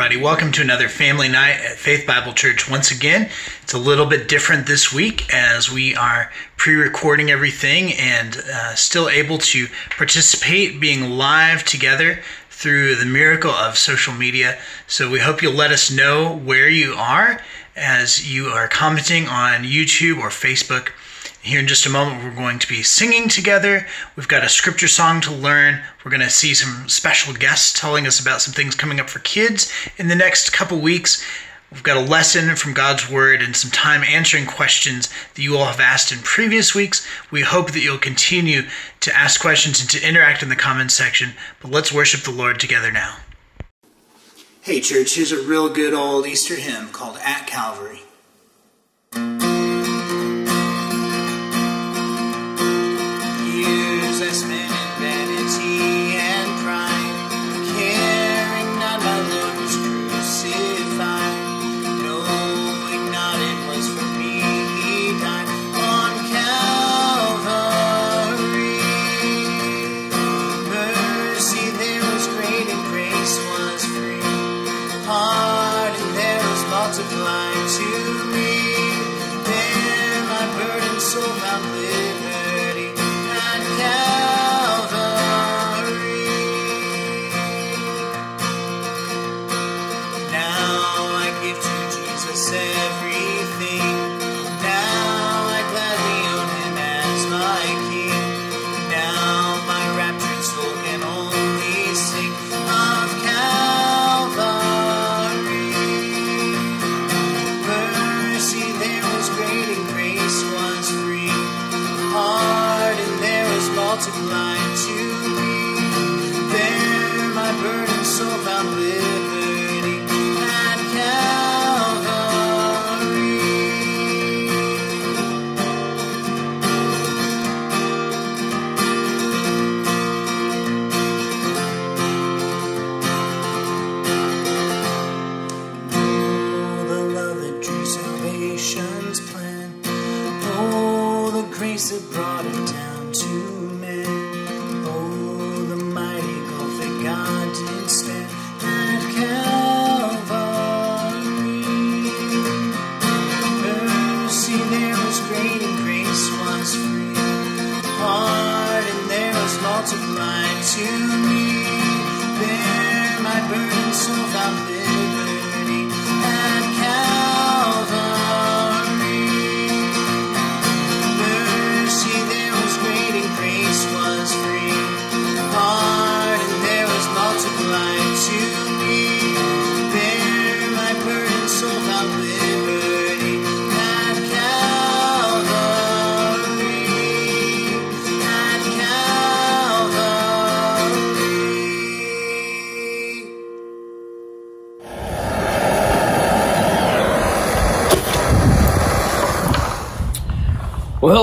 Everybody, welcome to another family night at Faith Bible Church. Once again, it's a little bit different this week as we are pre recording everything and uh, still able to participate being live together through the miracle of social media. So we hope you'll let us know where you are as you are commenting on YouTube or Facebook. Here in just a moment, we're going to be singing together. We've got a scripture song to learn. We're going to see some special guests telling us about some things coming up for kids in the next couple weeks. We've got a lesson from God's Word and some time answering questions that you all have asked in previous weeks. We hope that you'll continue to ask questions and to interact in the comments section. But let's worship the Lord together now. Hey, church, here's a real good old Easter hymn called At Calvary. Years I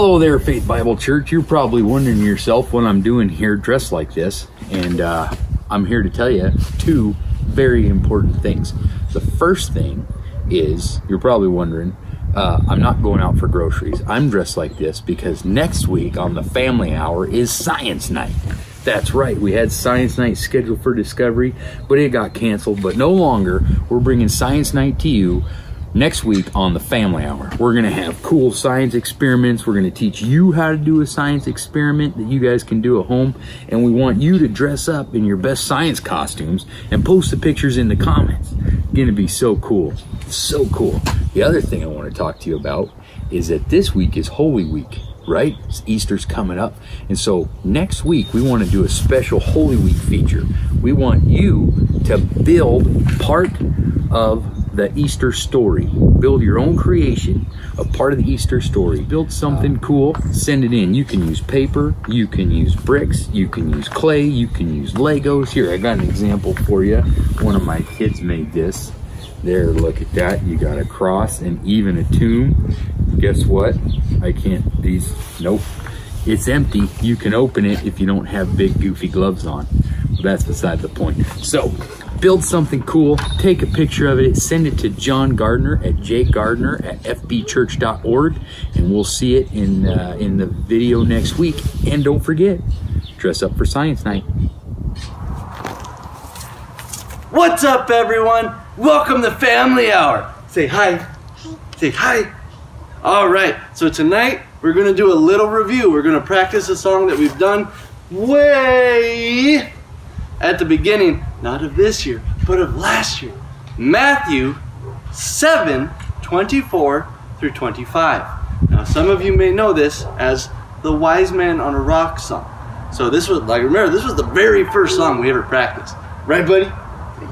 hello there, Faith Bible Church. You're probably wondering yourself what I'm doing here dressed like this. And uh, I'm here to tell you two very important things. The first thing is you're probably wondering, uh, I'm not going out for groceries. I'm dressed like this because next week on the family hour is science night. That's right, we had science night scheduled for Discovery, but it got canceled. But no longer, we're bringing science night to you next week on the family hour we're going to have cool science experiments. We're going to teach you how to do a science experiment that you guys can do at home. And we want you to dress up in your best science costumes and post the pictures in the comments. Going to be so cool. So cool. The other thing i want to talk to you about is that this week is holy week right? Easter's coming up. And so next week we want to do a special holy week feature. We want you to build part of the Easter story. Build your own creation a part of the Easter story. Build something cool, send it in. You can use paper, you can use bricks, you can use clay, you can use Legos. Here, I got an example for you. One of my kids made this. There, look at that. You got a cross and even a tomb. Guess what? I can't, these, nope. It's empty. You can open it if you don't have big goofy gloves on. But that's beside the point. So, build something cool, take a picture of it, send it to John Gardner at jgardner at fbchurch.org, and we'll see it in uh, in the video next week. And don't forget, dress up for Science Night. What's up, everyone? Welcome to Family Hour. Say hi. Say hi. All right, so tonight we're gonna do a little review. We're gonna practice a song that we've done way at the beginning, not of this year, but of last year. Matthew 7 24 through 25. Now, some of you may know this as the Wise Man on a Rock song. So, this was, like, remember, this was the very first song we ever practiced. Right, buddy?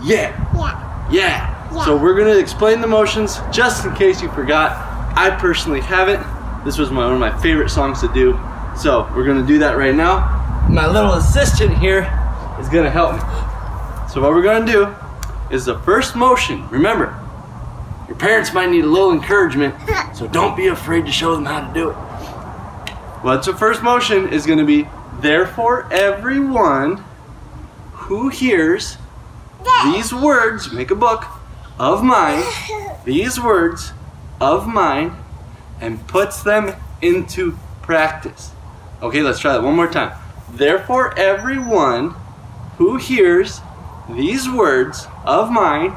Yeah. Yeah. Yeah. So, we're going to explain the motions just in case you forgot. I personally haven't. This was my, one of my favorite songs to do. So, we're going to do that right now. My little assistant here is to help me. So, what we're to do is the first motion. Remember, your parents might need a little encouragement, so don't be afraid to show them how to do it. What's the first motion is to be therefore everyone who hears these words, make a book of mine, these words of mine, and puts them into practice. Okay, let's try that one more time. Therefore, everyone who hears these words of mine,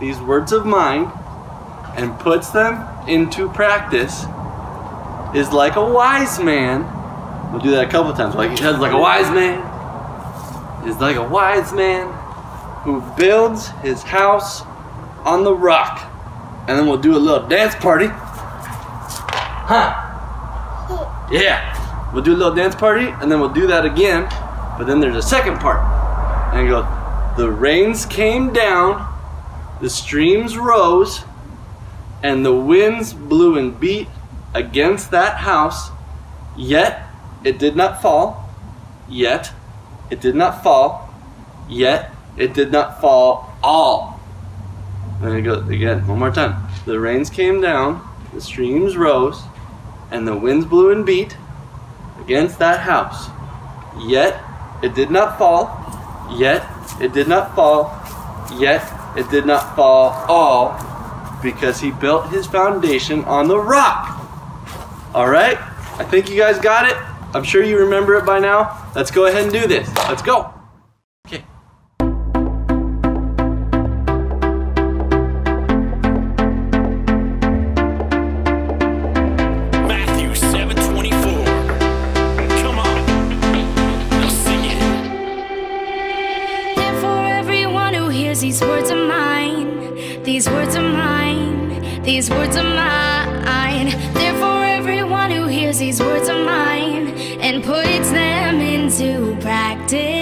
these words of mine, and puts them into practice is like a wise man. We'll do that a couple times. Like he says, like a wise man is like a wise man who builds his house on the rock. And then we'll do a little dance party. Huh? Yeah. We'll do a little dance party and then we'll do that again. But then there's a second part. And goes, the rains came down, the streams rose, and the winds blew and beat against that house, yet it did not fall, yet it did not fall, yet it did not fall all. And it again, one more time. The rains came down, the streams rose, and the winds blew and beat against that house. Yet it did not fall, yet it did not fall, yet it did not fall all, because he built his foundation on the rock. All right? I think you guys got it. I'm sure you remember it by now. Let's go ahead and do this. Let's go. Hears these words are mine, these words are mine, these words are mine. Therefore, everyone who hears these words of mine and puts them into practice.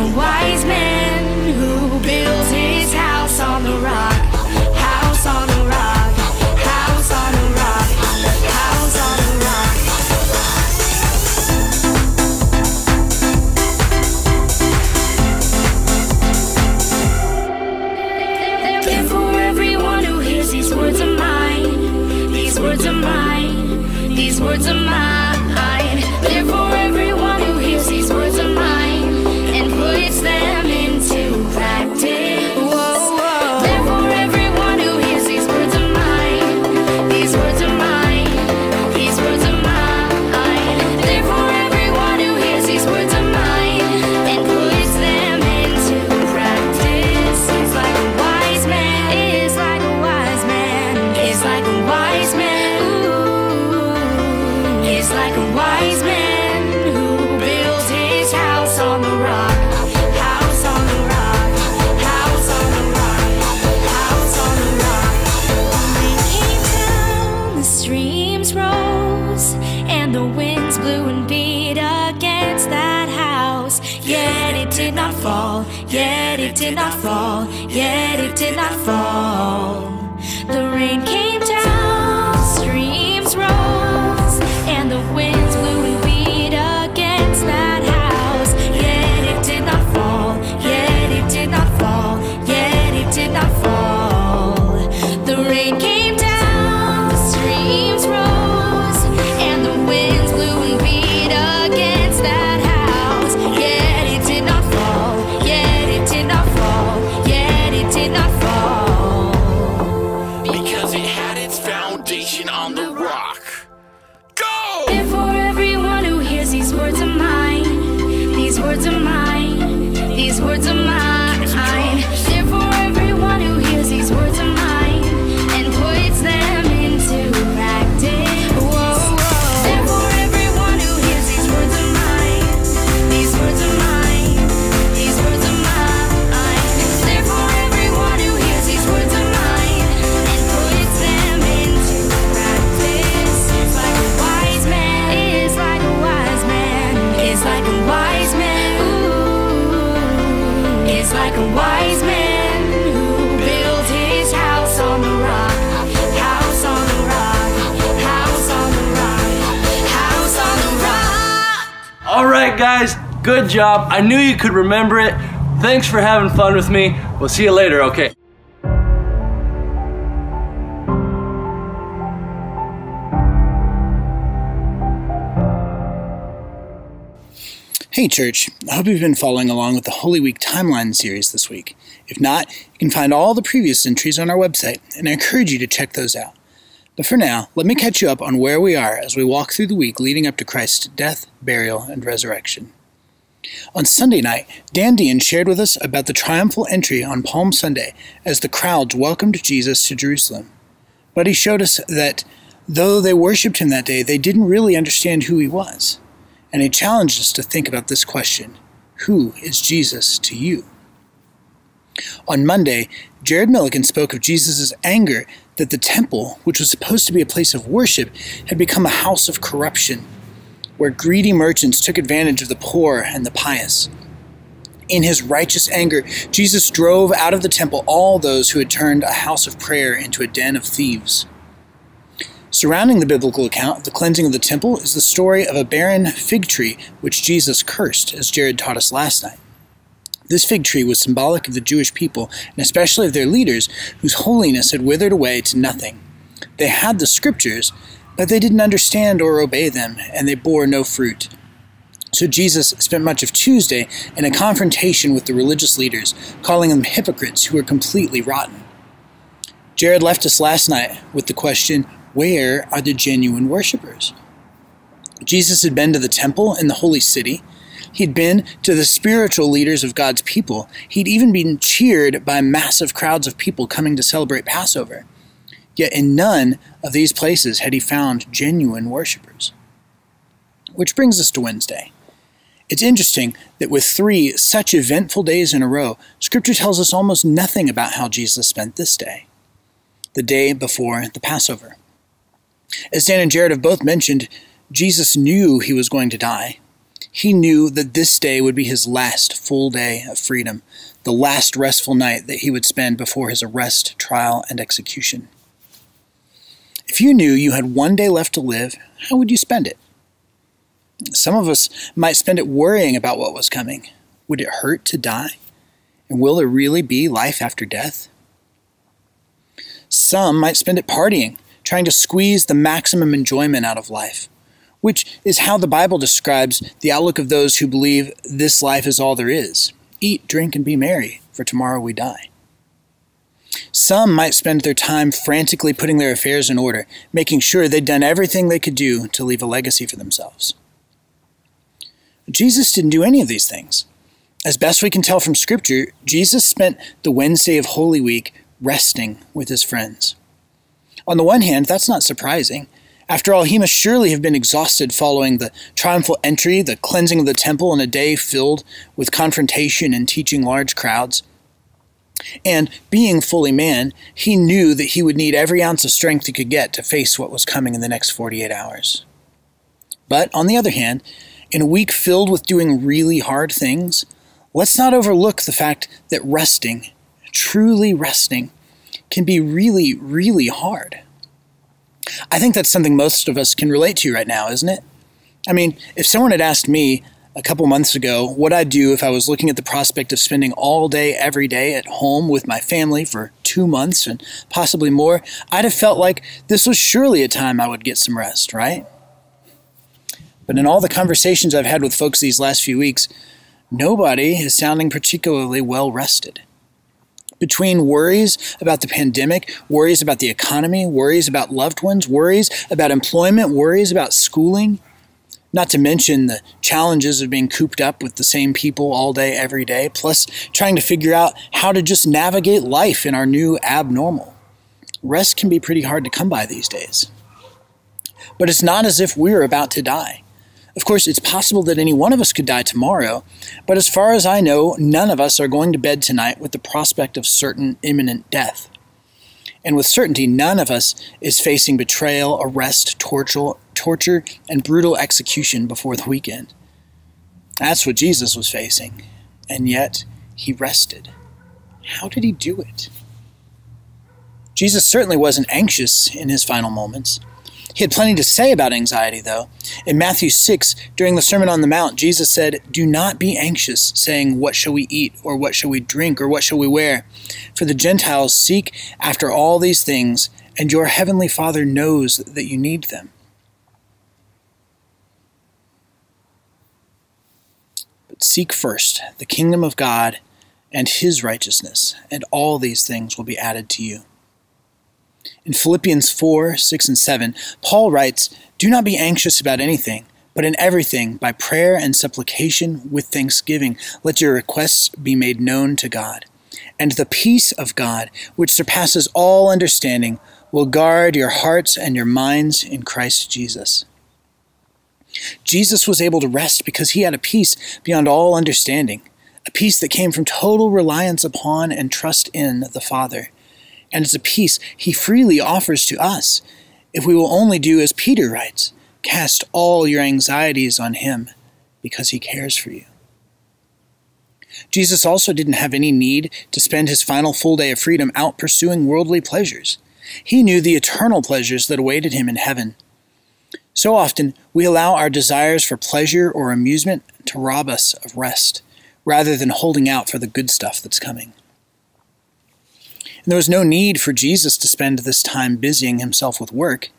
A wise did not fall, yet it did not fall. Good job. I knew you could remember it. Thanks for having fun with me. We'll see you later, okay? Hey, church. I hope you've been following along with the Holy Week Timeline series this week. If not, you can find all the previous entries on our website, and I encourage you to check those out. But for now, let me catch you up on where we are as we walk through the week leading up to Christ's death, burial, and resurrection. On Sunday night, Dan Dean shared with us about the triumphal entry on Palm Sunday as the crowds welcomed Jesus to Jerusalem. But he showed us that though they worshipped him that day, they didn't really understand who he was. And he challenged us to think about this question Who is Jesus to you? On Monday, Jared Milliken spoke of Jesus' anger that the temple, which was supposed to be a place of worship, had become a house of corruption, where greedy merchants took advantage of the poor and the pious. In his righteous anger, Jesus drove out of the temple all those who had turned a house of prayer into a den of thieves. Surrounding the biblical account of the cleansing of the temple is the story of a barren fig tree which Jesus cursed, as Jared taught us last night. This fig tree was symbolic of the Jewish people, and especially of their leaders, whose holiness had withered away to nothing. They had the scriptures, but they didn't understand or obey them, and they bore no fruit. So Jesus spent much of Tuesday in a confrontation with the religious leaders, calling them hypocrites who were completely rotten. Jared left us last night with the question where are the genuine worshippers? Jesus had been to the temple in the holy city. He'd been to the spiritual leaders of God's people. He'd even been cheered by massive crowds of people coming to celebrate Passover. Yet in none of these places had he found genuine worshippers. Which brings us to Wednesday. It's interesting that with three such eventful days in a row, Scripture tells us almost nothing about how Jesus spent this day, the day before the Passover. As Dan and Jared have both mentioned, Jesus knew he was going to die. He knew that this day would be his last full day of freedom, the last restful night that he would spend before his arrest, trial, and execution. If you knew you had one day left to live, how would you spend it? Some of us might spend it worrying about what was coming. Would it hurt to die? And will there really be life after death? Some might spend it partying, trying to squeeze the maximum enjoyment out of life, which is how the Bible describes the outlook of those who believe this life is all there is eat, drink, and be merry, for tomorrow we die. Some might spend their time frantically putting their affairs in order, making sure they'd done everything they could do to leave a legacy for themselves. Jesus didn't do any of these things. As best we can tell from Scripture, Jesus spent the Wednesday of Holy Week resting with his friends. On the one hand, that's not surprising. After all, he must surely have been exhausted following the triumphal entry, the cleansing of the temple, and a day filled with confrontation and teaching large crowds. And being fully man, he knew that he would need every ounce of strength he could get to face what was coming in the next 48 hours. But on the other hand, in a week filled with doing really hard things, let's not overlook the fact that resting, truly resting, can be really, really hard. I think that's something most of us can relate to right now, isn't it? I mean, if someone had asked me a couple months ago what I'd do if I was looking at the prospect of spending all day, every day at home with my family for two months and possibly more, I'd have felt like this was surely a time I would get some rest, right? But in all the conversations I've had with folks these last few weeks, nobody is sounding particularly well rested between worries about the pandemic, worries about the economy, worries about loved ones, worries about employment, worries about schooling, not to mention the challenges of being cooped up with the same people all day, every day, plus trying to figure out how to just navigate life in our new abnormal. Rest can be pretty hard to come by these days. But it's not as if we're about to die. Of course, it's possible that any one of us could die tomorrow, but as far as I know, none of us are going to bed tonight with the prospect of certain imminent death. And with certainty, none of us is facing betrayal, arrest, torture, torture, and brutal execution before the weekend. That's what Jesus was facing, and yet he rested. How did he do it? Jesus certainly wasn't anxious in his final moments. He had plenty to say about anxiety, though. In Matthew 6, during the Sermon on the Mount, Jesus said, Do not be anxious, saying, What shall we eat, or what shall we drink, or what shall we wear? For the Gentiles seek after all these things, and your heavenly Father knows that you need them. Seek first the kingdom of God and his righteousness, and all these things will be added to you. In Philippians 4 6 and 7, Paul writes, Do not be anxious about anything, but in everything, by prayer and supplication with thanksgiving, let your requests be made known to God. And the peace of God, which surpasses all understanding, will guard your hearts and your minds in Christ Jesus. Jesus was able to rest because he had a peace beyond all understanding, a peace that came from total reliance upon and trust in the Father. And it's a peace he freely offers to us if we will only do as Peter writes cast all your anxieties on him because he cares for you. Jesus also didn't have any need to spend his final full day of freedom out pursuing worldly pleasures. He knew the eternal pleasures that awaited him in heaven. So often, we allow our desires for pleasure or amusement to rob us of rest, rather than holding out for the good stuff that's coming. And there was no need for Jesus to spend this time busying himself with work.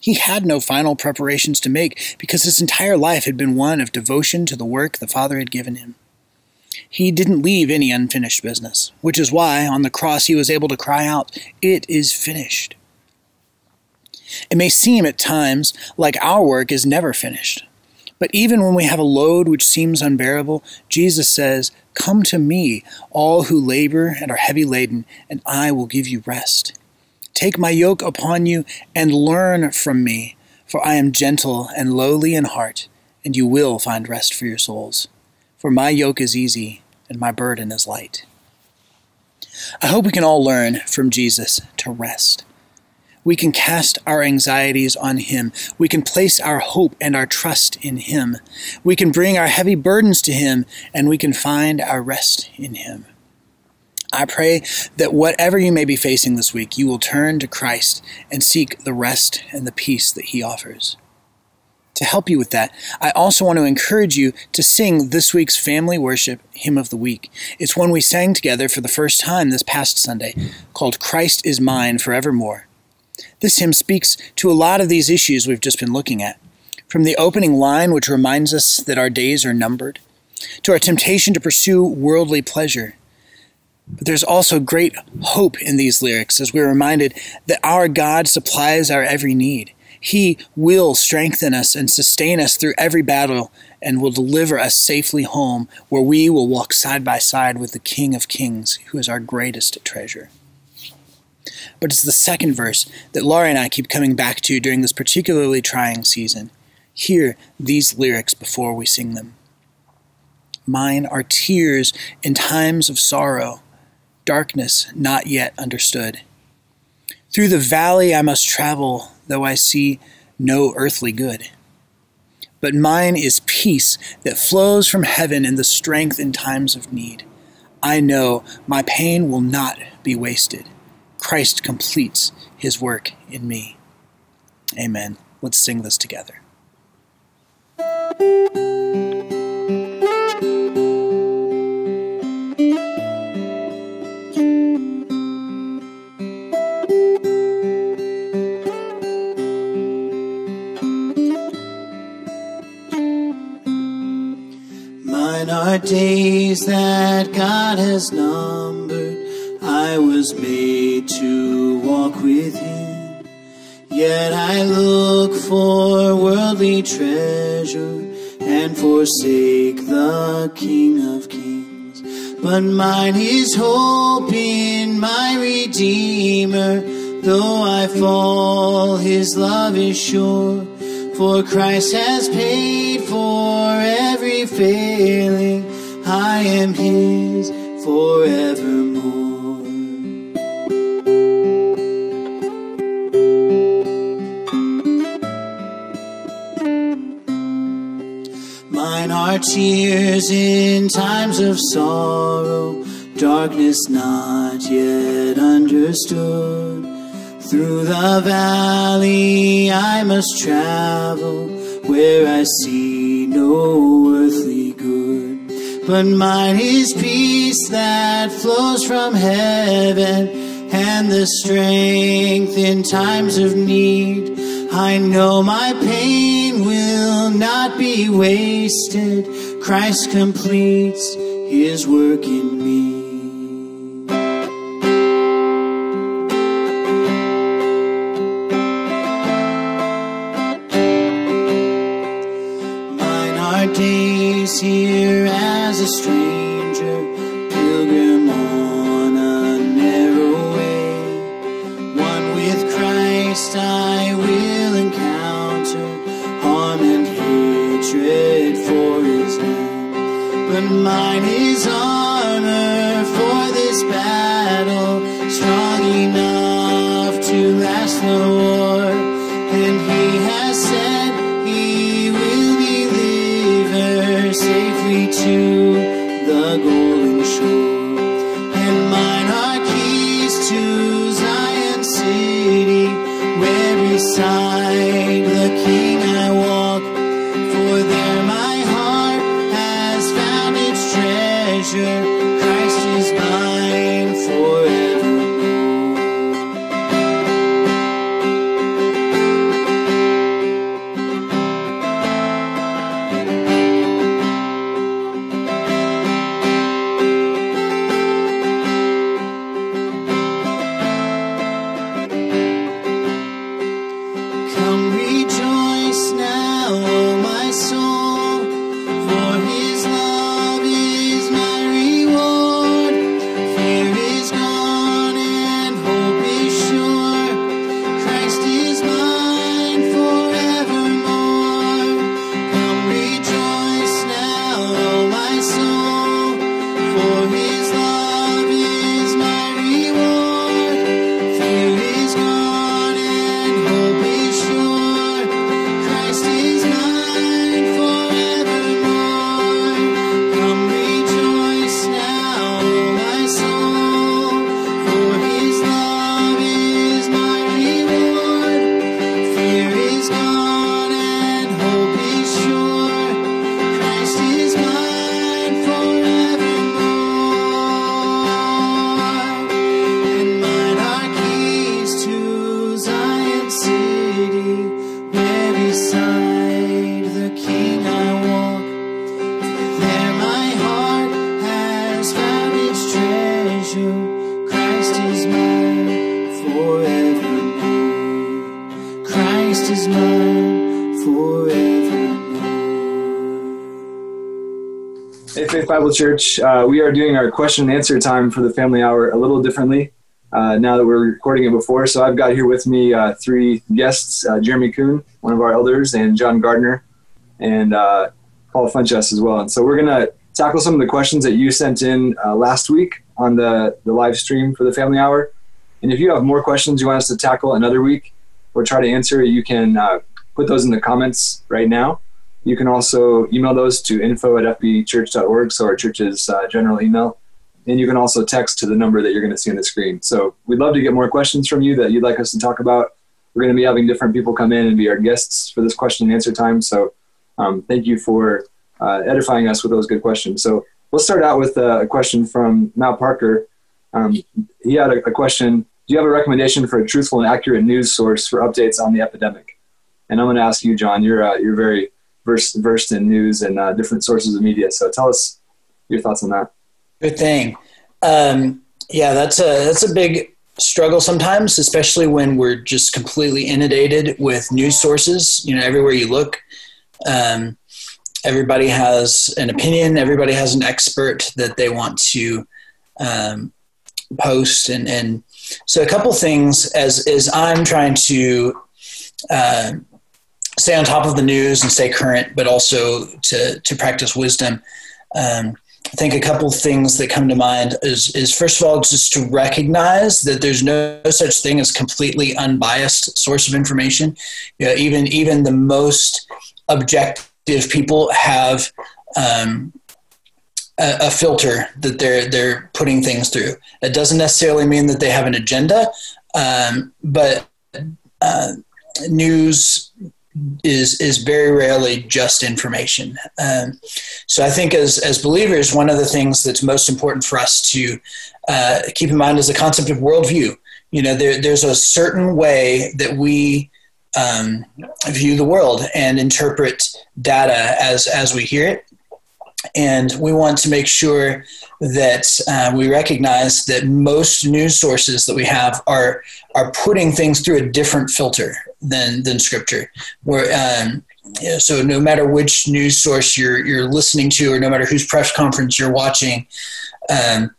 He had no final preparations to make because his entire life had been one of devotion to the work the Father had given him. He didn't leave any unfinished business, which is why on the cross he was able to cry out, It is finished. It may seem at times like our work is never finished. But even when we have a load which seems unbearable, Jesus says, Come to me, all who labor and are heavy laden, and I will give you rest. Take my yoke upon you and learn from me, for I am gentle and lowly in heart, and you will find rest for your souls. For my yoke is easy and my burden is light. I hope we can all learn from Jesus to rest. We can cast our anxieties on Him. We can place our hope and our trust in Him. We can bring our heavy burdens to Him, and we can find our rest in Him. I pray that whatever you may be facing this week, you will turn to Christ and seek the rest and the peace that He offers. To help you with that, I also want to encourage you to sing this week's Family Worship Hymn of the Week. It's one we sang together for the first time this past Sunday, called Christ is Mine Forevermore. This hymn speaks to a lot of these issues we've just been looking at. From the opening line, which reminds us that our days are numbered, to our temptation to pursue worldly pleasure. But there's also great hope in these lyrics as we're reminded that our God supplies our every need. He will strengthen us and sustain us through every battle and will deliver us safely home where we will walk side by side with the King of Kings, who is our greatest treasure. But it's the second verse that Laurie and I keep coming back to during this particularly trying season. Hear these lyrics before we sing them. Mine are tears in times of sorrow, darkness not yet understood. Through the valley I must travel, though I see no earthly good. But mine is peace that flows from heaven and the strength in times of need. I know my pain will not be wasted. Christ completes his work in me. Amen. Let's sing this together. Mine are days that God has numbered. Yet I look for worldly treasure and forsake the King of Kings. But mine is hope in my Redeemer. Though I fall, His love is sure. For Christ has paid for every failing. I am His Tears in times of sorrow, darkness not yet understood. Through the valley I must travel where I see no earthly good. But mine is peace that flows from heaven and the strength in times of need. I know my pain not be wasted. Christ completes his work in Bible Church. Uh, we are doing our question and answer time for the family hour a little differently uh, now that we're recording it before. So I've got here with me uh, three guests uh, Jeremy Kuhn, one of our elders, and John Gardner, and uh, Paul Funchess as well. And so we're going to tackle some of the questions that you sent in uh, last week on the, the live stream for the family hour. And if you have more questions you want us to tackle another week or try to answer, you can put those in the comments right now. You can also email those to info at fbchurch.org, so our church's uh, general email. And you can also text to the number that you're going to see on the screen. So we'd love to get more questions from you that you'd like us to talk about. We're going to be having different people come in and be our guests for this question and answer time. So um, thank you for uh, edifying us with those good questions. So let's start out with uh, a question from Matt Parker. Um, he had a, a question Do you have a recommendation for a truthful and accurate news source for updates on the epidemic? And I'm going to ask you, John. You're uh, you're very versed versed in news and uh, different sources of media. So tell us your thoughts on that. Good thing. Um, yeah, that's a that's a big struggle sometimes, especially when we're just completely inundated with news sources. You know, everywhere you look, um, everybody has an opinion. Everybody has an expert that they want to um, post, and and so a couple things as as I'm trying to. Uh, stay on top of the news and stay current, but also to to practice wisdom. Um, I think a couple things that come to mind is, is first of all, just to recognize that there's no such thing as completely unbiased source of information. You know, even even the most objective people have um, a, a filter that they're they're putting things through. It doesn't necessarily mean that they have an agenda, Um, but uh, news is is very rarely just information. Um, so I think as as believers, one of the things that's most important for us to uh, keep in mind is the concept of worldview. You know, there, there's a certain way that we um, view the world and interpret data as as we hear it, and we want to make sure that uh, we recognize that most news sources that we have are are putting things through a different filter than than scripture. Where um, so no matter which news source you're you're listening to, or no matter whose press conference you're watching, um,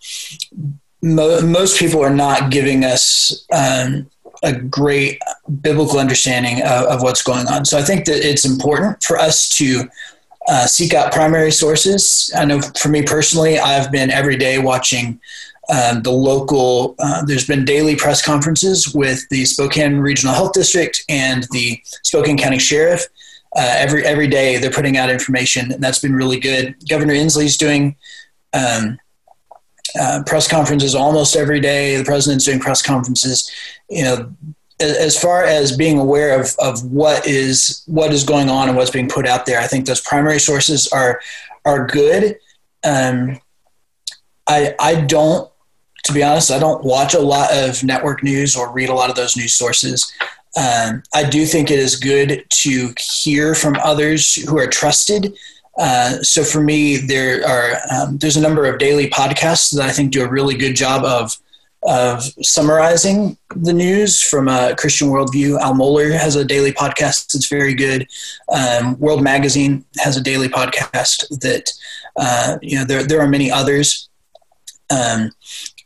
mo- most people are not giving us um, a great biblical understanding of, of, what's going on. So I think that it's important for us to uh, seek out primary sources. I know for me personally, I've been every day watching um, the local, uh, there's been daily press conferences with the Spokane Regional Health District and the Spokane County Sheriff. Uh, every every day they're putting out information, and that's been really good. Governor Inslee's doing um, uh, press conferences almost every day. The president's doing press conferences. You know, as far as being aware of, of what is what is going on and what's being put out there, I think those primary sources are are good. Um, I I don't, to be honest, I don't watch a lot of network news or read a lot of those news sources. Um, I do think it is good to hear from others who are trusted. Uh, so for me, there are um, there's a number of daily podcasts that I think do a really good job of of summarizing the news from a Christian worldview. Al Mohler has a daily podcast that's very good. Um, World Magazine has a daily podcast that uh, you know there there are many others, um,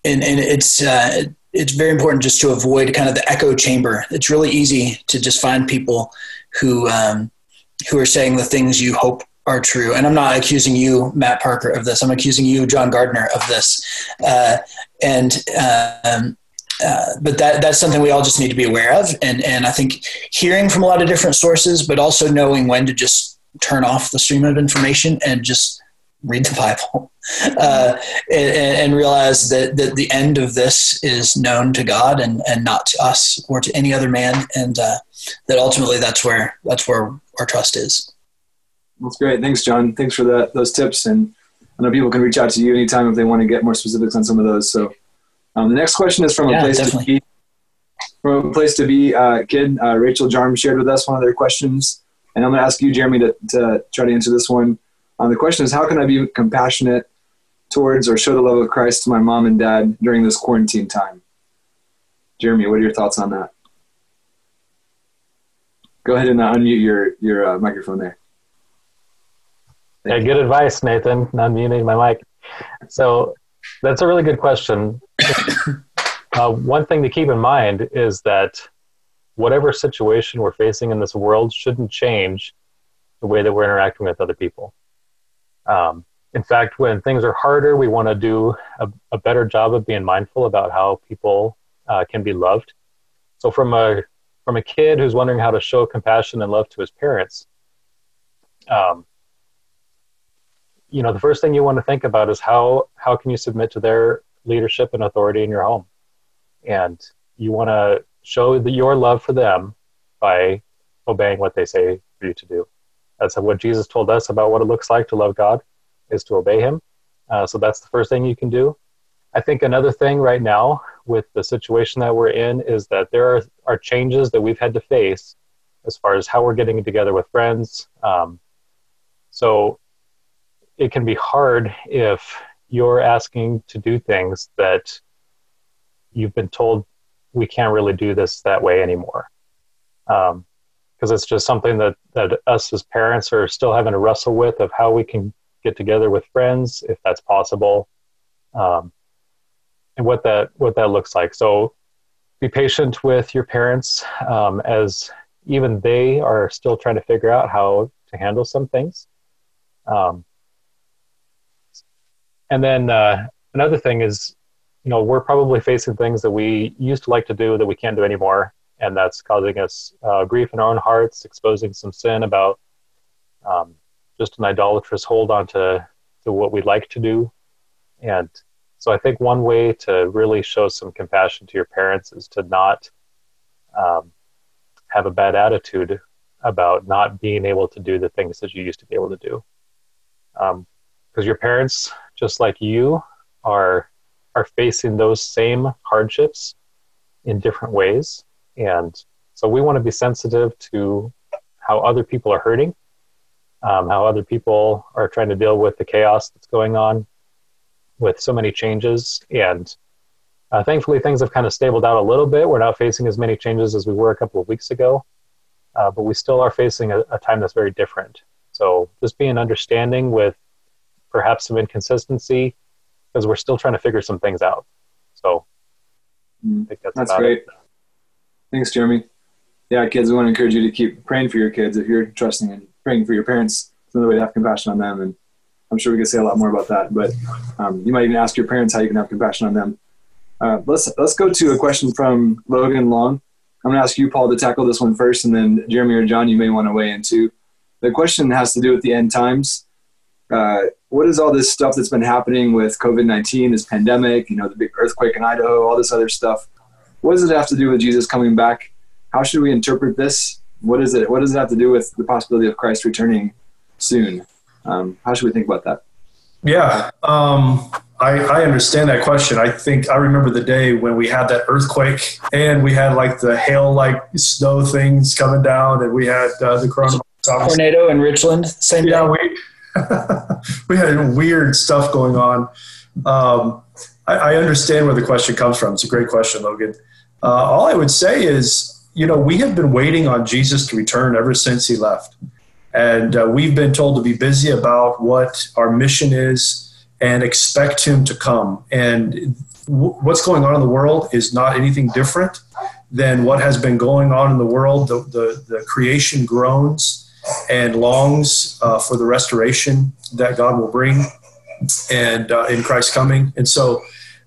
and and it's. Uh, it's very important just to avoid kind of the echo chamber. It's really easy to just find people who um, who are saying the things you hope are true. And I'm not accusing you, Matt Parker, of this. I'm accusing you, John Gardner, of this. Uh, and um, uh, but that that's something we all just need to be aware of. And and I think hearing from a lot of different sources, but also knowing when to just turn off the stream of information and just read the Bible uh, and, and, realize that, that the end of this is known to God and, and not to us or to any other man, and uh, that ultimately that's where that's where our trust is. That's great. Thanks, John. Thanks for that those tips. And I know people can reach out to you anytime if they want to get more specifics on some of those. So um, the next question is from yeah, a place definitely. to be. From a place to be uh, kid, uh, Rachel Jarm shared with us one of their questions, and I'm going to ask you, Jeremy, to, to try to answer this one. Um, the question is, how can I be compassionate towards or show the love of Christ to my mom and dad during this quarantine time? Jeremy, what are your thoughts on that? Go ahead and uh, unmute your your uh, microphone there. Yeah, good advice, Nathan. Not muting my mic. So that's a really good question. uh, one thing to keep in mind is that whatever situation we're facing in this world shouldn't change the way that we're interacting with other people. Um, in fact, when things are harder, we want to do a, a, better job of being mindful about how people uh, can be loved. So, from a from a kid who's wondering how to show compassion and love to his parents, um, you know the first thing you want to think about is how how can you submit to their leadership and authority in your home? And you want to show the, your love for them by obeying what they say for you to do. That's what jesus told us about what it looks like to love god is to obey him. Uh, so that's the first thing you can do. I think another thing right now with the situation that we're in is that there are, are changes that we've had to face as far as how we're getting together with friends. Um, so it can be hard if you're asking to do things that you've been told we can't really do this that way anymore. Because um, it's just something that, that us as parents are still having to wrestle with of how we can get together with friends if that's possible. Um, and what that what that looks like. So be patient with your parents um, as even they are still trying to figure out how to handle some things. Um, and then uh, another thing is, you know, we're probably facing things that we used to like to do that we can't do anymore, and that's causing us uh, grief in our own hearts, exposing some sin about um, just an idolatrous hold on to, to what we like to do. And so I think one way to really show some compassion to your parents is to not um, have a bad attitude about not being able to do the things that you used to be able to do. Because your parents, just like you, are are facing those same hardships in different ways, and so we want to be sensitive to how other people are hurting, um, how other people are trying to deal with the chaos that's going on with so many changes and uh, thankfully, things have kind of stabled out a little bit. We're not facing as many changes as we were a couple of weeks ago, uh, but we still are facing a, a, time that's very different. So just being understanding with perhaps some inconsistency because we're still trying to figure some things out. So I think that's, that's great. It. Thanks, Jeremy. Yeah, kids, we want to encourage you to keep praying for your kids if you're trusting and praying for your parents. It's another way to have compassion on them. And I'm sure we could say a lot more about that, but um, you might even ask your parents how you can have compassion on them uh, let's let's go to a question from Logan Long. I'm going to ask you, Paul, to tackle this one first, and then Jeremy or John, you may want to weigh in too. The question has to do with the end times. Uh, what is all this stuff that's been happening with COVID 19, this pandemic, you know, the big earthquake in Idaho, all this other stuff? What does it have to do with Jesus coming back? How should we interpret this? What is it? What does it have to do with the possibility of Christ returning soon? Um, how should we think about that? Yeah, um, I, I understand that question. I think I remember the day when we had that earthquake and we had like the hail like snow things coming down and we had uh, the coronavirus. Tornado in Richland, same yeah, day. we we had weird stuff going on. Um, I, I, understand where the question comes from. It's a great question, Logan. Uh, all I would say is, you know, we have been waiting on Jesus to return ever since he left. And uh, we've been told to be busy about what our mission is and expect him to come. And w- what's going on in the world is not anything different than what has been going on in the world. The, the, the creation groans and longs uh, for the restoration that God will bring and uh, in Christ's coming. And so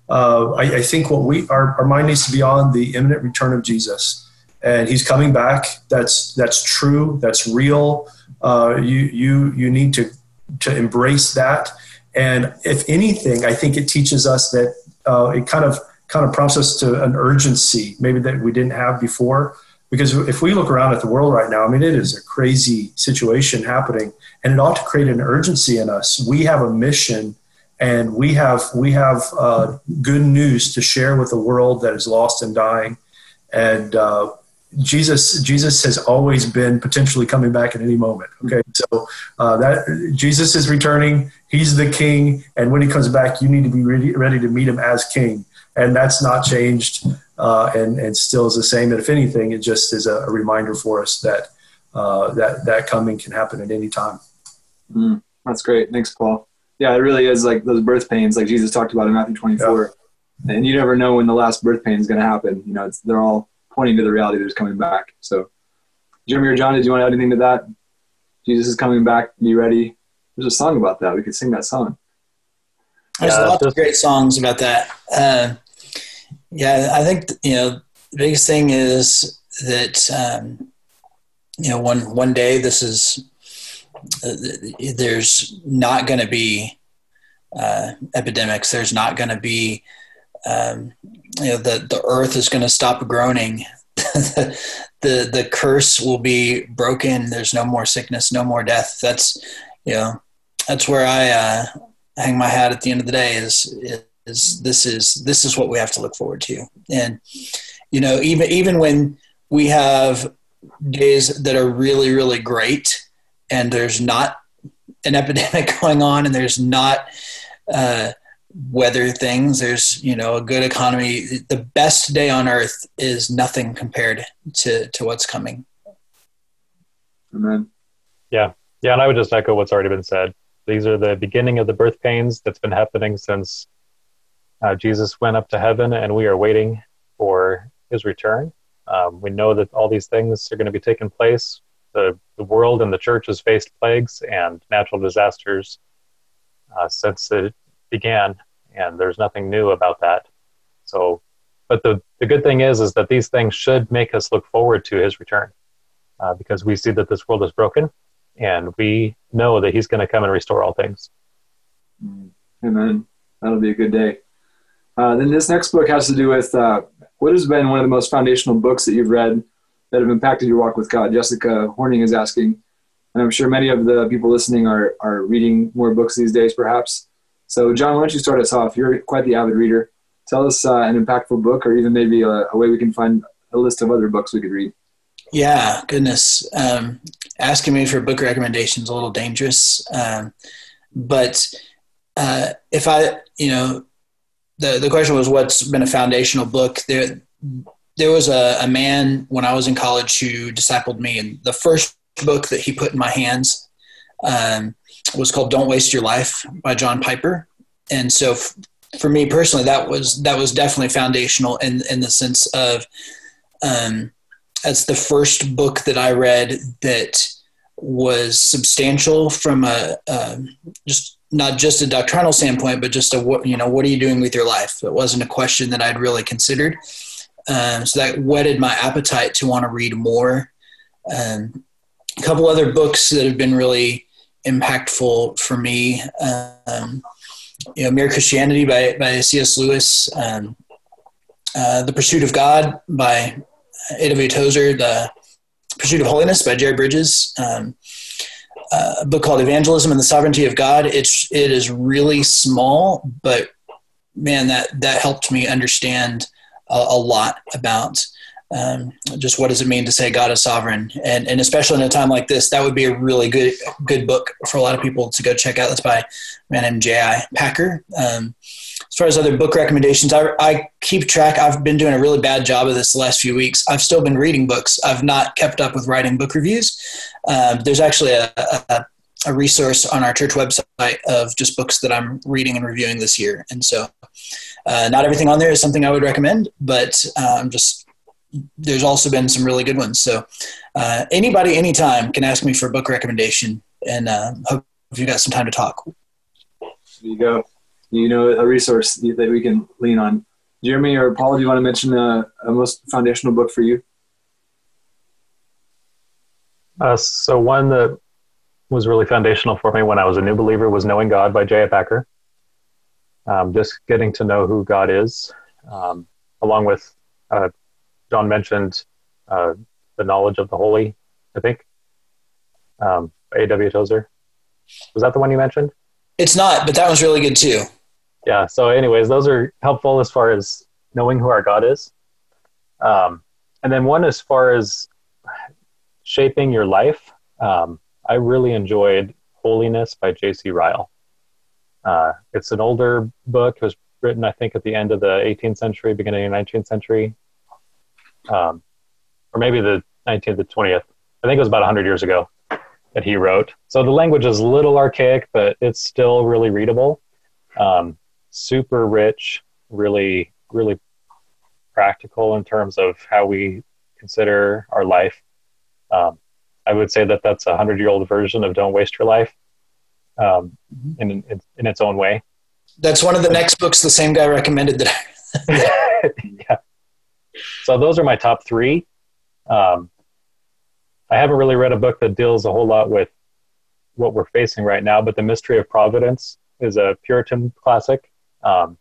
uh, I, I, think what we our, our mind needs to be on the imminent return of Jesus. And he's coming back. That's that's true. That's real. Uh, you you you need to to embrace that and if anything, I think it teaches us that uh, it kind of kind of prompts us to an urgency maybe that we didn't have before. Because if we look around at the world right now, I mean, it is a crazy situation happening, and it ought to create an urgency in us. We have a mission, and we have we have uh, good news to share with a world that is lost and dying, and uh, Jesus Jesus has always been potentially coming back at any moment. Okay, so uh, that Jesus is returning. He's the King, and when he comes back, you need to be ready, ready to meet him as King, and that's not changed, uh, and and still is the same. And if anything, it just is a, a reminder for us that uh, that that coming can happen at any time. Mm, that's great. Thanks, Paul. Yeah, it really is like those birth pains, like Jesus talked about in Matthew 24. Yeah. And you never know when the last birth pain is going to happen. You know, they're all pointing to the reality that is coming back. So, Jeremy or John, did you want to add anything to that? Jesus is coming back. Be ready. There's a song about that. We could sing that song. There's yeah, lots of great songs about that. Uh, yeah, I think you know the biggest thing is that um, you know one one day this is uh, there's not going to be uh, epidemics. There's not going to be um, you know the the earth is going to stop groaning. The, the curse will be broken. There's no more sickness no more death. That's you know that's where i uh, hang my hat at the end of the day is is this is this is what we have to look forward to and you know even even when we have days that are really really great and there's not an epidemic going on and there's not uh, weather things. There's, you know, a good economy. The best day on earth is nothing compared to, to what's coming. Amen. Yeah. Yeah. And I would just echo what's already been said. These are the beginning of the birth pains that's been happening since uh, Jesus went up to heaven, and we are waiting for his return. Um, we know that all these things are going to be taking place. The, the world and the church has faced plagues and natural disasters uh, since it began, and there's nothing new about that. So, but the, the good thing is, is that these things should make us look forward to his return uh, because we see that this world is broken and we know that he's going to come and restore all things. Amen. That'll be a good day. Uh, then this next book has to do with uh, what has been one of the most foundational books that you've read that have impacted your walk with God. Jessica Horning is asking, and I'm sure many of the people listening are are reading more books these days, perhaps. So, John, why don't you start us off? You're quite the avid reader. Tell us uh, an impactful book, or even maybe a, a way we can find a list of other books we could read. Yeah, goodness. Um, asking me for book recommendations a little dangerous. Um, but uh, if I, you know, the, the question was what's been a foundational book there. There was a, a man when I was in college who discipled me and the first book that he put in my hands um, was called Don't Waste Your Life by John Piper. And so f- for me personally, that was, that was definitely foundational in, in the sense of, um, that's the first book that I read that was substantial from a, um just not just a doctrinal standpoint, but just a what you know what are you doing with your life? It wasn't a question that I'd really considered, um, so that whetted my appetite to want to read more. Um, a couple other books that have been really impactful for me. Um, you know, Mere Christianity by, by C.S. Lewis, um, uh, The Pursuit of God by A.W. Tozer, The Pursuit of Holiness by Jerry Bridges, um, a book called Evangelism and the Sovereignty of God. It's it is really small, but man, that that helped me understand a, a lot about um, just what does it mean to say God is sovereign, and and especially in a time like this, that would be a really good good book for a lot of people to go check out. That's by a man named J.I. Packer. Um, as far as other book recommendations, I, I keep track. I've been doing a really bad job of this the last few weeks. I've still been reading books. I've not kept up with writing book reviews. Um, there's actually a, a, a resource on our church website of just books that I'm reading and reviewing this year. And so, uh, not everything on there is something I would recommend, but um, just there's also been some really good ones. So, uh, anybody, anytime, can ask me for a book recommendation, and uh, hope you got some time to talk. There you go. You know, a resource that we can lean on. Jeremy or Paul, do you want to mention a, a most foundational book for you? Uh, so one that was really foundational for me when I was a new believer was Knowing God by J.I. Packer. Um, just getting to know who God is, um, along with uh, John mentioned uh, the knowledge of the holy. I think um, A.W. Tozer. Was that the one you mentioned? It's not, but that was really good too. Yeah. So, anyways, those are helpful as far as knowing who our God is. Um, and then one as far as shaping your life. Um, I really enjoyed Holiness by J.C. Ryle. Uh, it's an older book. It was written, I think, at the end of the 18th century, beginning of the 19th century, um, or maybe the 19th to 20th. I think it was about 100 years ago that he wrote. So the language is a little archaic, but it's still really readable. Um, super rich, really, really practical in terms of how we consider our life. Um, I would say that that's a hundred year old version of "Don't Waste Your Life," um, in, in in its own way. That's one of the next books the same guy recommended that. I, yeah. So those are my top three. Um, I haven't really read a book that deals a whole lot with what we're facing right now, but The Mystery of Providence is a Puritan classic. Um,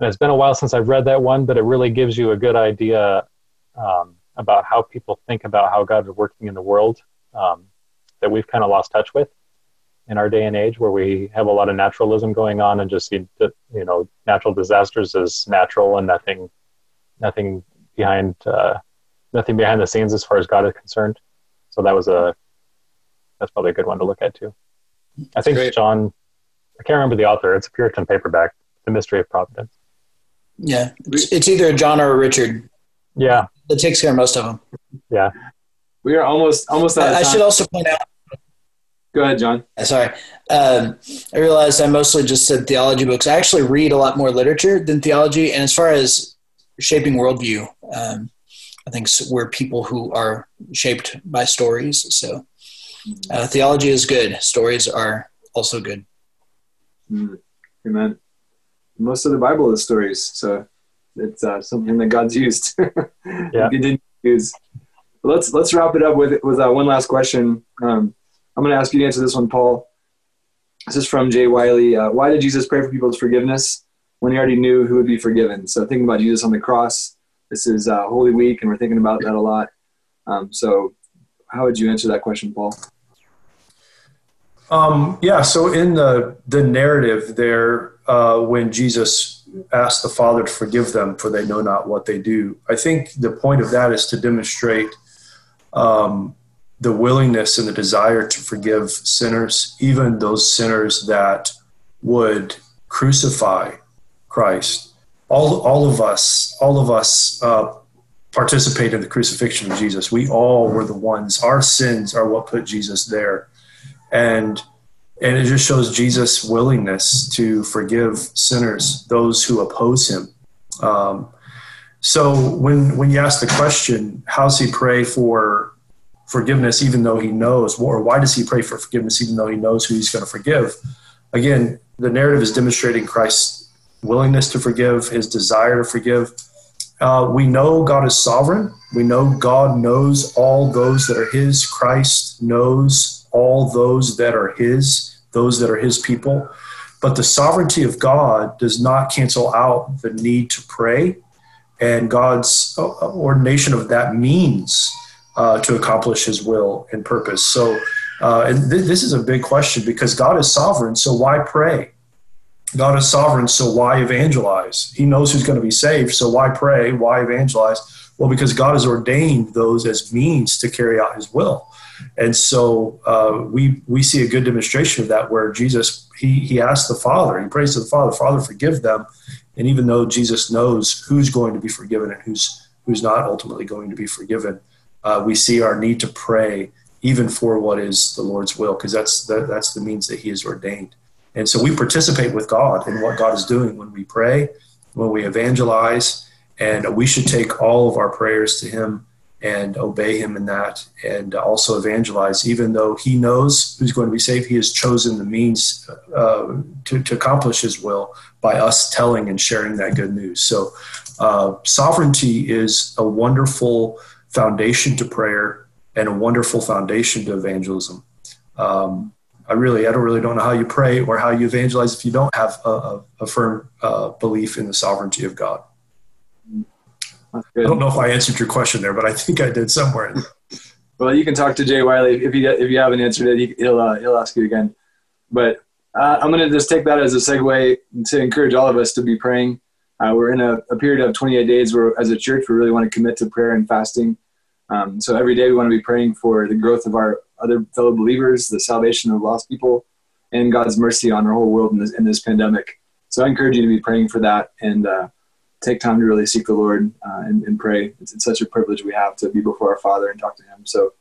and it's been a while since I've read that one, but it really gives you a good idea um, about how people think about how God is working in the world um, that we've kind of lost touch with in our day and age, where we have a lot of naturalism going on and just see that you know natural disasters as natural and nothing, nothing behind, uh, nothing behind the scenes as far as God is concerned. So that was a that's probably a good one to look at too. I think Great. John, I can't remember the author. It's a Puritan paperback, The Mystery of Providence. yeah, it's, it's either John or Richard Yeah, that takes care of most of them. yeah. We are almost almost out of I, I should also point out. Go ahead, John. Sorry, um, I realized I mostly just said theology books. I actually read a lot more literature than theology, and as far as shaping worldview, um, I think we're people who are shaped by stories. So uh, theology is good. Stories are also good. Mm, amen. Most of the Bible is stories, so it's uh, something that God's used. Yeah. He didn't use. Let's let's wrap it up with with uh, one last question. Um, I'm going to ask you to answer this one, Paul. This is from Jay Wiley. Uh, why did Jesus pray for people's forgiveness? when he already knew who would be forgiven. So thinking about Jesus on the cross, this is uh, Holy Week, and we're thinking about that a lot. Um, so, how would you answer that question, Paul? Um, yeah, so in the the narrative there, uh, when Jesus asked the Father to forgive them, for they know not what they do, I think the point of that is to demonstrate um, the willingness and the desire to forgive sinners, even those sinners that would crucify Christ. All all of us, all of us. Uh, participate in the crucifixion of Jesus. We all were the ones. Our sins are what put Jesus there and and it just shows Jesus' willingness to forgive sinners, those who oppose him. Um, so when when you ask the question, how's he pray for forgiveness even though he knows, or why does he pray for forgiveness even though he knows who he's going to forgive? Again, the narrative is demonstrating Christ's willingness to forgive, his desire to forgive. Uh, we know God is sovereign. We know God knows all those that are his. Christ knows all those that are his, those that are his people. But the sovereignty of God does not cancel out the need to pray and God's uh, ordination of that means uh, to accomplish his will and purpose. So, uh, and th- this is a big question because God is sovereign, so why pray? God is sovereign, so why evangelize? He knows who's going to be saved, so why pray? Why evangelize? Well, because God has ordained those as means to carry out his will. And so uh, we we see a good demonstration of that where Jesus he he asks the Father, he prays to the Father, Father forgive them, and even though Jesus knows who's going to be forgiven and who's who's not ultimately going to be forgiven, uh, we see our need to pray even for what is the Lord's will because that's the, that's the means that He has ordained. And so we participate with God in what God is doing when we pray, when we evangelize, and we should take all of our prayers to Him and obey him in that and also evangelize. Even though he knows who's going to be saved he has chosen the means uh, to, to, accomplish his will by us telling and sharing that good news. So uh, sovereignty is a wonderful foundation to prayer and a wonderful foundation to evangelism. Um, i really i don't really don't know how you pray or how you evangelize if you don't have a, a, firm uh, belief in the sovereignty of god I don't know if I answered your question there, but I think I did somewhere. well, you can talk to Jay Wiley if you if you haven't answered it. He'll uh, he'll ask you again. But uh, I'm going to just take that as a segue to encourage all of us to be praying. Uh, we're in a, a, period of 28 days where, as a church, we really want to commit to prayer and fasting. Um, so every day we want to be praying for the growth of our other fellow believers, the salvation of lost people, and God's mercy on our whole world in this, in this pandemic. So I encourage you to be praying for that and uh, take time to really seek the Lord uh, and, and, pray. It's, it's, such a privilege we have to be before our Father and talk to Him. So,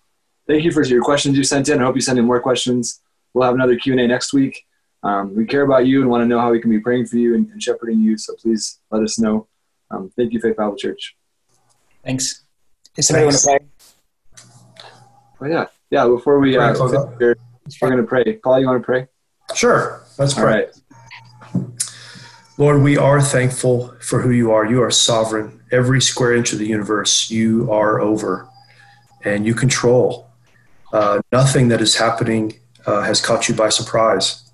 thank you for your questions you sent in. I hope you send in more questions. We'll have another Q and A next week. Um, we care about you and want to know how we can be praying for you and, and shepherding you. So please let us know. Um, thank you, Faith Bible Church. Thanks. Does somebody want to pray? Oh yeah, yeah. Before we uh, we're going to pray. Paul, you want to pray? Sure. Let's pray. All right. Lord, we are thankful for who you are. You are sovereign. Every square inch of the universe, you are over and you control. Uh, nothing that is happening uh, has caught you by surprise.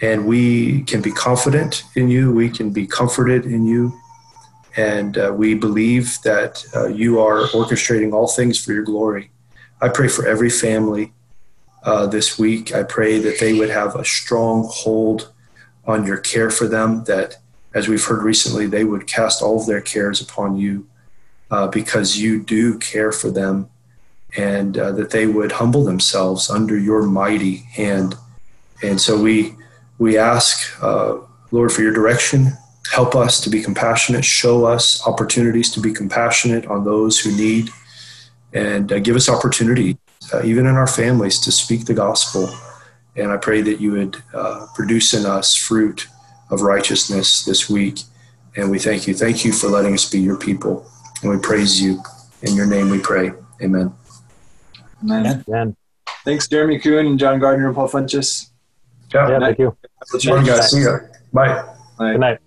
And we can be confident in you, we can be comforted in you. And uh, we believe that uh, you are orchestrating all things for your glory. I pray for every family uh, this week. I pray that they would have a strong hold on your care for them, that as we've heard recently, they would cast all of their cares upon you uh, because you do care for them, and uh, that they would humble themselves under your mighty hand. And so we we ask, uh, Lord, for your direction. Help us to be compassionate. Show us opportunities to be compassionate on those who need, and uh, give us opportunity, uh, even in our families, to speak the gospel and I pray that you would uh, produce in us fruit of righteousness this week. And we thank you. Thank you for letting us be your people. And we praise you. In your name we pray. Amen. Amen. Amen. Thanks, Jeremy Kuhn and John Gardner and Paul Funches. Yeah, yeah thank you. Good morning, guys. See you. Bye. Bye. Good night.